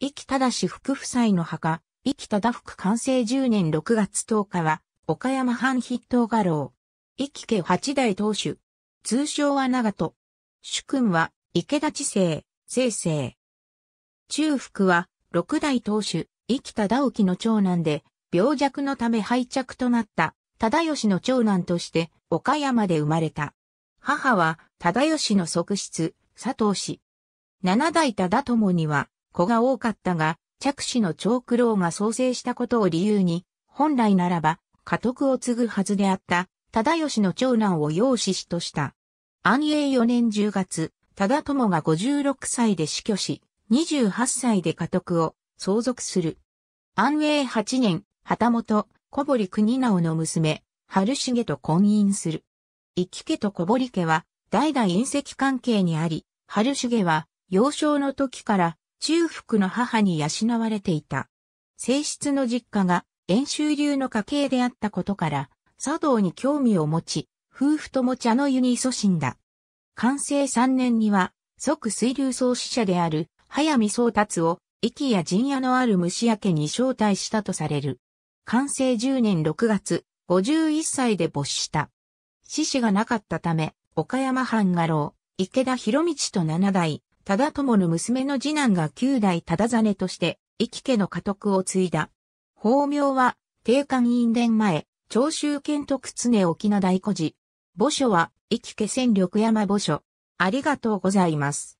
生きただし副夫妻の墓、生きただ福完成10年6月10日は、岡山藩筆頭画廊。生き家八代当主。通称は長門。主君は、池田知世、清世。中福は、六代当主、生きた直樹の長男で、病弱のため敗着となった、忠義の長男として、岡山で生まれた。母は、忠義の側室、佐藤氏。七代忠友には、子が多かったが、着手の長九郎が創生したことを理由に、本来ならば、家督を継ぐはずであった、忠義の長男を養子とした。安永4年10月、忠友が56歳で死去し、28歳で家督を相続する。安永8年、旗本、小堀国直の娘、春重と婚姻する。一木家と小堀家は、代々隕石関係にあり、春重は、幼少の時から中福の母に養われていた。正室の実家が遠州流の家系であったことから、茶道に興味を持ち、夫婦とも茶の湯に勤しんだ。完成3年には、即水流創始者である、早見宗達を、息や陣屋のある虫焼けに招待したとされる。完成10年6月、51歳で没した。死死がなかったため、岡山藩画廊、池田博道と七代、忠友の娘の次男が九代忠真として、生家の家督を継いだ。法名は、定官院伝前、長州県徳常沖縄大古寺。墓所は、生家戦力山墓所。ありがとうございます。